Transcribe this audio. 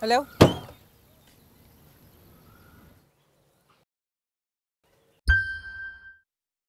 Hello?